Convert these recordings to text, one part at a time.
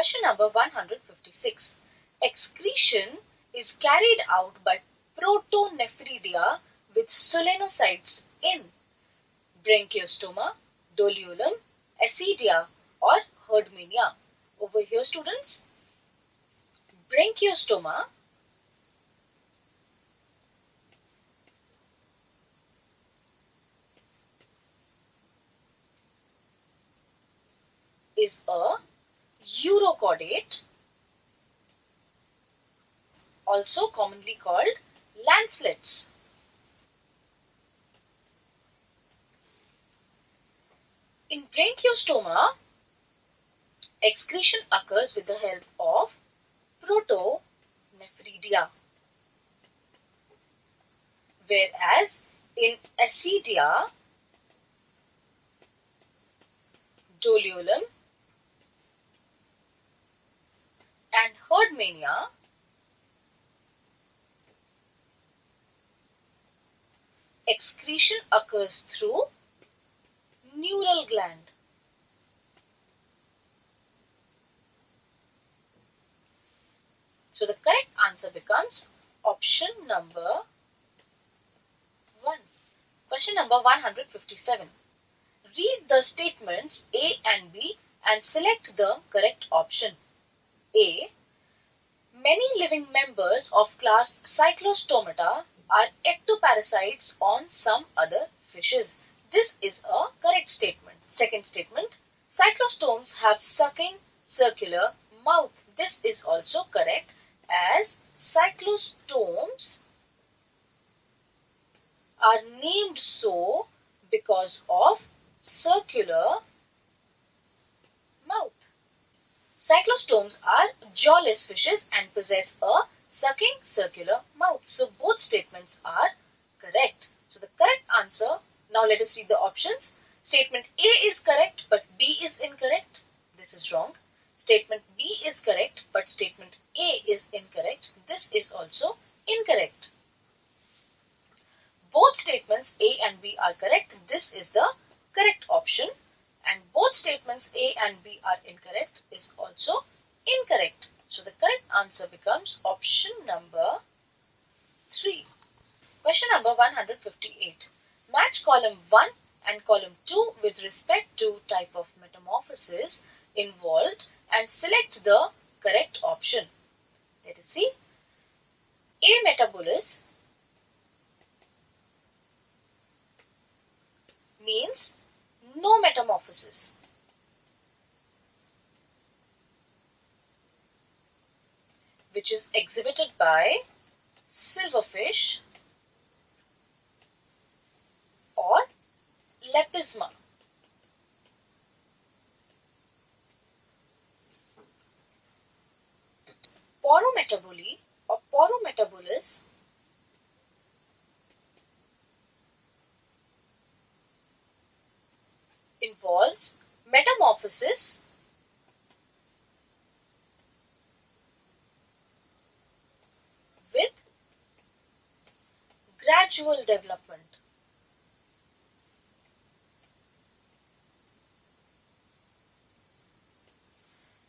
Question number 156. Excretion is carried out by protonephridia with solenocytes in branchiostoma, doliolum, ascidia or herdmania. Over here students, branchiostoma is a urochordate also commonly called lancelets. In branchiostoma, excretion occurs with the help of protonephridia. Whereas in ascidia, doliolum and herdmania, excretion occurs through neural gland. So the correct answer becomes option number 1. Question number 157. Read the statements A and B and select the correct option. A. Many living members of class Cyclostomata are ectoparasites on some other fishes. This is a correct statement. Second statement. Cyclostomes have sucking circular mouth. This is also correct as cyclostomes are named so because of circular mouth. Cyclostomes are jawless fishes and possess a sucking circular mouth. So both statements are correct. So the correct answer, now let us read the options. Statement A is correct but B is incorrect. This is wrong. Statement B is correct but statement A is incorrect. This is also incorrect. Both statements A and B are correct. This is the correct option and both statements A and B are incorrect is also incorrect. So the correct answer becomes option number 3. Question number 158. Match column 1 and column 2 with respect to type of metamorphosis involved and select the correct option. Let us see. A metabolus means no metamorphosis. which is exhibited by silverfish or lepisma. Paurometaboly or paurometabolous involves metamorphosis with gradual development.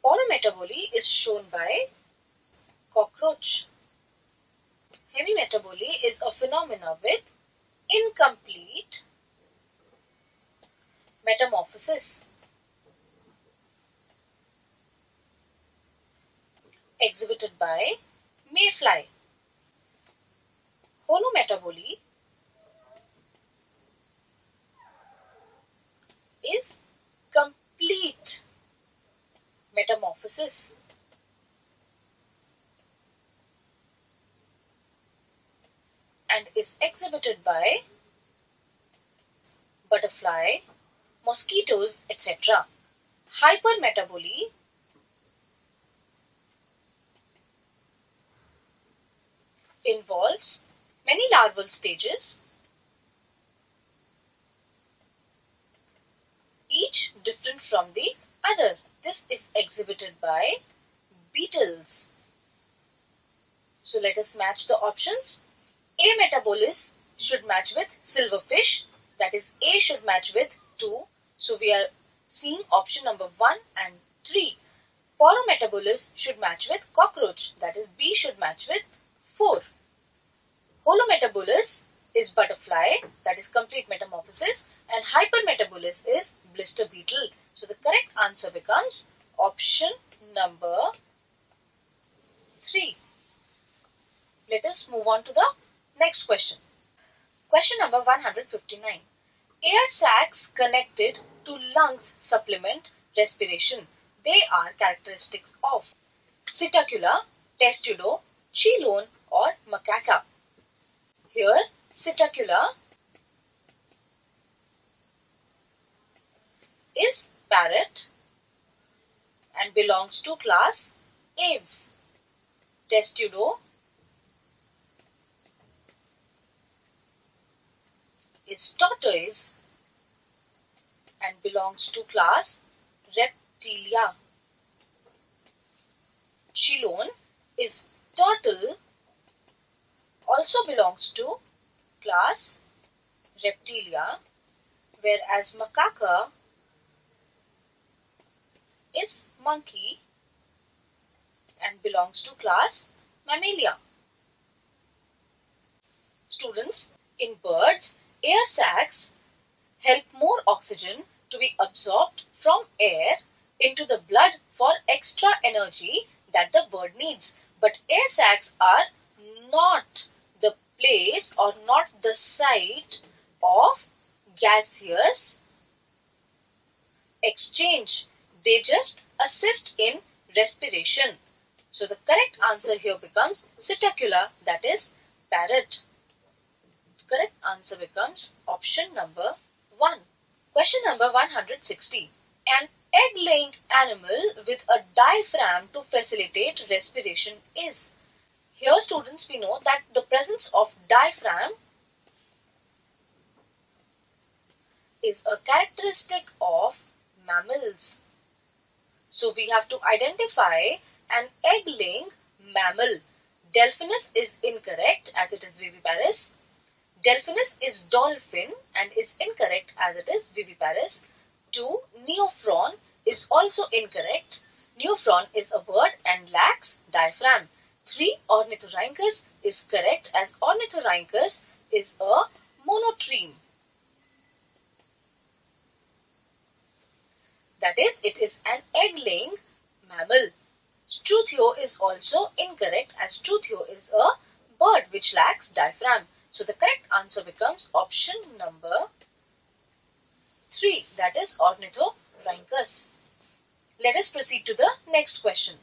Paurometaboly is shown by cockroach. Hemimetaboly is a phenomena with incomplete metamorphosis. Exhibited by mayfly. Holometaboly is complete metamorphosis. and is exhibited by butterfly, mosquitoes, etc. Hypermetaboly involves many larval stages, each different from the other. This is exhibited by beetles. So let us match the options. A metabolus should match with silverfish. That is A should match with 2. So we are seeing option number 1 and 3. Paurometabolous should match with cockroach. That is B should match with 4. Holometabolous is butterfly. That is complete metamorphosis. And hypermetabolous is blister beetle. So the correct answer becomes option number 3. Let us move on to the next question. Question number 159. Air sacs connected to lungs supplement respiration. They are characteristics of Psittacula, Testudo, Chelone or Macaca. Here, Psittacula is parrot and belongs to class Aves. Testudo is tortoise and belongs to class Reptilia. Chelone is turtle also belongs to class Reptilia whereas macaca is monkey and belongs to class Mammalia. Students, in birds, air sacs help more oxygen to be absorbed from air into the blood for extra energy that the bird needs. But air sacs are not the place or not the site of gaseous exchange. They just assist in respiration. So the correct answer here becomes Psittacula that is parrot. Correct answer becomes option number 1. Question number 160. An egg-laying animal with a diaphragm to facilitate respiration is. Here students we know that the presence of diaphragm is a characteristic of mammals. So we have to identify an egg-laying mammal. Delphinus is incorrect as it is viviparous. Delphinus is dolphin and is incorrect as it is viviparous. 2. Neophron is also incorrect. Neophron is a bird and lacks diaphragm. 3. Ornithorhynchus is correct as Ornithorhynchus is a monotreme. That is, it is an egg-laying mammal. Struthio is also incorrect as Struthio is a bird which lacks diaphragm. So the correct answer becomes option number 3 that is Ornithorhynchus. Let us proceed to the next question.